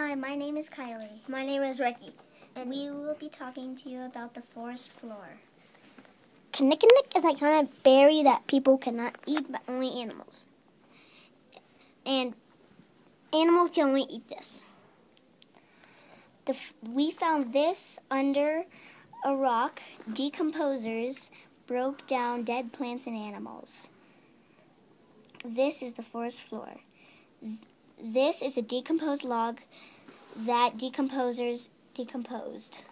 Hi, my name is Kyleigh. My name is Ricky. And we will be talking to you about the forest floor. Kinnikinnick is a kind of berry that people cannot eat, but only animals. And animals can only eat this. The, we found this under a rock. Decomposers broke down dead plants and animals. This is the forest floor. This is a decomposed log that decomposers decomposed.